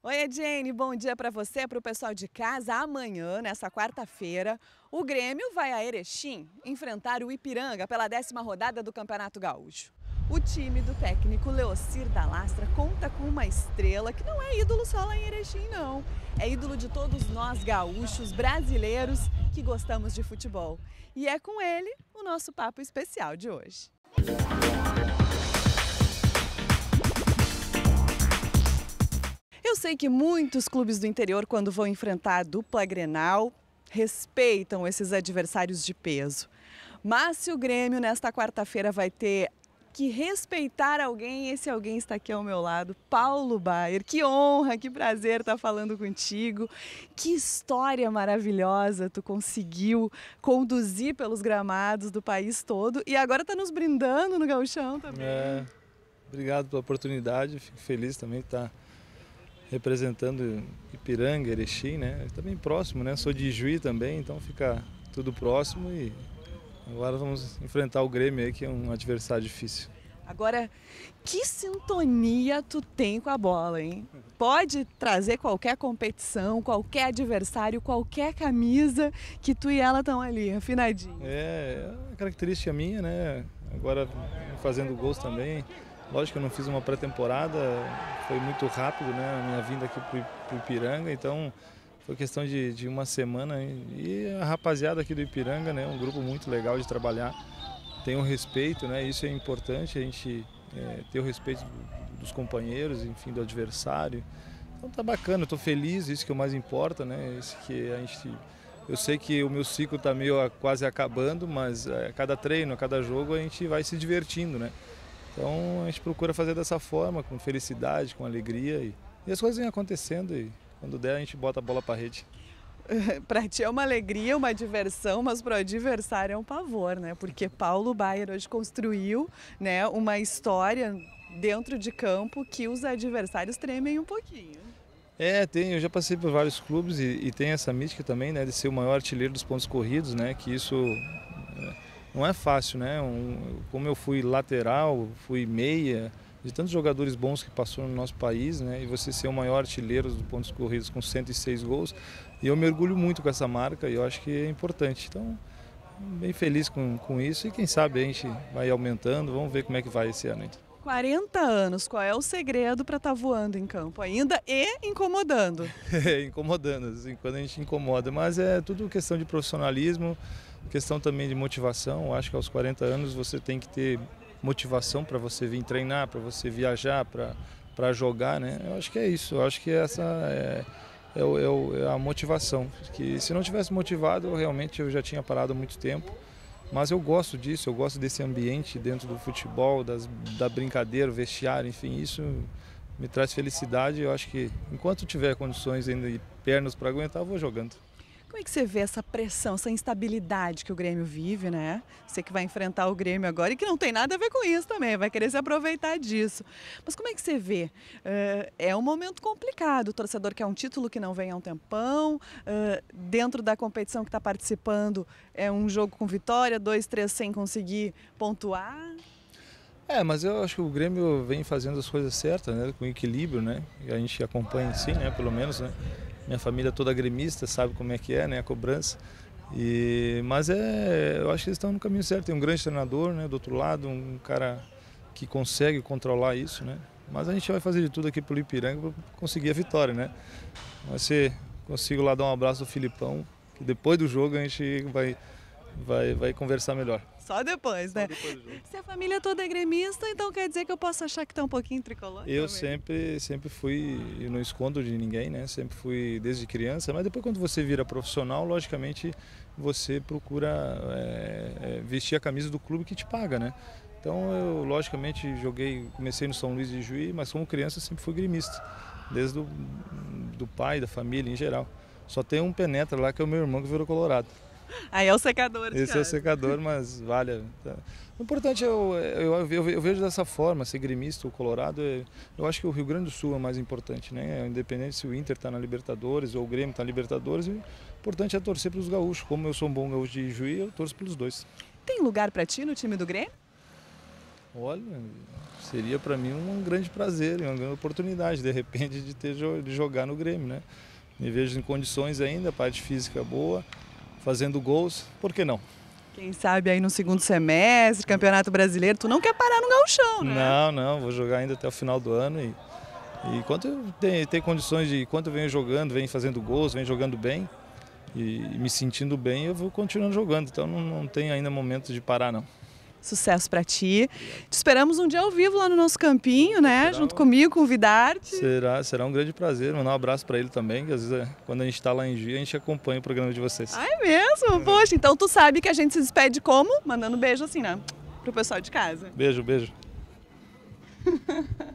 Oi, Jane, bom dia para você, para o pessoal de casa. Amanhã, nessa quarta-feira, o Grêmio vai a Erechim enfrentar o Ipiranga pela décima rodada do Campeonato Gaúcho. O time do técnico Leocir da Lastra conta com uma estrela que não é ídolo só lá em Erechim, não. É ídolo de todos nós gaúchos, brasileiros, que gostamos de futebol. E é com ele o nosso papo especial de hoje. Eu sei que muitos clubes do interior, quando vão enfrentar a dupla Grenal, respeitam esses adversários de peso. Mas se o Grêmio nesta quarta-feira vai ter que respeitar alguém, esse alguém está aqui ao meu lado, Paulo Baier. Que honra, que prazer estar falando contigo. Que história maravilhosa tu conseguiu conduzir pelos gramados do país todo e agora está nos brindando no gauchão também. É, obrigado pela oportunidade, fico feliz também de estar representando Ipiranga, Erechim, né? Também próximo, né? Sou de Juí também, então fica tudo próximo e agora vamos enfrentar o Grêmio aí, que é um adversário difícil. Agora, que sintonia tu tem com a bola, hein? Pode trazer qualquer competição, qualquer adversário, qualquer camisa que tu e ela estão ali, afinadinhos. É, é característica minha, né? Agora fazendo gols também. Lógico que eu não fiz uma pré-temporada, foi muito rápido né, a minha vinda aqui para o Ipiranga, então foi questão de, de, uma semana. E a rapaziada aqui do Ipiranga, né, um grupo muito legal de trabalhar, tem o um respeito, né, isso é importante, a gente é, ter o respeito dos companheiros, enfim, do adversário. Então tá bacana, estou feliz, isso que é o mais importa, né, isso que a gente eu sei que o meu ciclo está meio quase acabando, mas a é, cada treino, a cada jogo a gente vai se divertindo, né? Então a gente procura fazer dessa forma, com felicidade, com alegria e, e as coisas vêm acontecendo e quando der a gente bota a bola para rede. para ti é uma alegria, uma diversão, mas para o adversário é um pavor, né? Porque Paulo Baier hoje construiu, né, uma história dentro de campo que os adversários tremem um pouquinho. É, tem, eu já passei por vários clubes e, e tem essa mística também, né, de ser o maior artilheiro dos pontos corridos, né, que isso não é fácil, né? Um, como eu fui lateral, fui meia, de tantos jogadores bons que passou no nosso país, né? E você ser o maior artilheiro dos pontos corridos com 106 gols, e eu me orgulho muito com essa marca e eu acho que é importante. Então, bem feliz com, com isso e quem sabe a gente vai aumentando, vamos ver como é que vai esse ano. Então. 40 anos, qual é o segredo para estar tá voando em campo ainda e incomodando? É, incomodando, assim, quando a gente incomoda, mas é tudo questão de profissionalismo, Questão também de motivação, acho que aos 40 anos você tem que ter motivação para você vir treinar, para você viajar, para jogar, né? Eu acho que é isso, eu acho que essa é, é, é, é, a motivação. Que se não tivesse motivado, eu realmente eu já tinha parado há muito tempo. Mas eu gosto disso, eu gosto desse ambiente dentro do futebol, das, da brincadeira, vestiário, enfim, isso me traz felicidade. Eu acho que enquanto tiver condições ainda e pernas para aguentar, eu vou jogando. Como é que você vê essa pressão, essa instabilidade que o Grêmio vive, né? Você que vai enfrentar o Grêmio agora e que não tem nada a ver com isso também, vai querer se aproveitar disso. Mas como é que você vê? Uh, é um momento complicado, o torcedor quer um título que não vem há um tempão, uh, dentro da competição que está participando é um jogo com vitória, dois, três sem conseguir pontuar. É, mas eu acho que o Grêmio vem fazendo as coisas certas, né? Com equilíbrio, né? E a gente acompanha sim, né? Pelo menos, né? Minha família toda gremista, sabe como é que é, né, a cobrança. E, mas é, eu acho que eles estão no caminho certo. Tem um grande treinador, né, do outro lado, um cara que consegue controlar isso, né. Mas a gente vai fazer de tudo aqui pelo Ipiranga para conseguir a vitória, né. Vai ser, consigo lá dar um abraço do Filipão, que depois do jogo a gente vai, vai, vai conversar melhor. Só depois, né? Só depois Se a família toda é gremista, então quer dizer que eu posso achar que está um pouquinho tricolor? Eu também. sempre, sempre fui, eu não escondo de ninguém, né? Sempre fui desde criança, mas depois quando você vira profissional, logicamente você procura é, é, vestir a camisa do clube que te paga, né? Então eu logicamente joguei, comecei no São Luís de Juí, mas como criança sempre fui gremista, desde o do pai, da família em geral. Só tem um penetra lá que é o meu irmão que virou colorado. Aí é o secador. Esse cara. é o secador, mas vale. Tá. O importante é, eu, eu, eu, eu, vejo dessa forma, ser gremista ou colorado, é, eu acho que o Rio Grande do Sul é mais importante, né? Independente se o Inter está na Libertadores ou o Grêmio está na Libertadores, o importante é torcer para os gaúchos. Como eu sou um bom gaúcho de Juí, eu torço pelos dois. Tem lugar para ti no time do Grêmio? Olha, seria para mim um grande prazer, uma grande oportunidade, de repente, de ter de jogar no Grêmio, né? Me vejo em condições ainda, parte física boa, fazendo gols, por que não? Quem sabe aí no segundo semestre, Campeonato Brasileiro, tu não quer parar no gauchão, né? Não, não, vou jogar ainda até o final do ano e, e enquanto eu tenho, tenho condições de, enquanto eu venho jogando, venho fazendo gols, venho jogando bem e, e me sentindo bem, eu vou continuando jogando, então não, não tem ainda momento de parar não. Sucesso para ti. Te esperamos um dia ao vivo lá no nosso campinho, né? Será Junto comigo, com o Vidarte. Será, será um grande prazer. Mandar um abraço para ele também, que às vezes é, quando a gente está lá em dia, a gente acompanha o programa de vocês. Ah, é mesmo? Poxa, então tu sabe que a gente se despede como? Mandando beijo assim, né? Pro pessoal de casa. Beijo, beijo.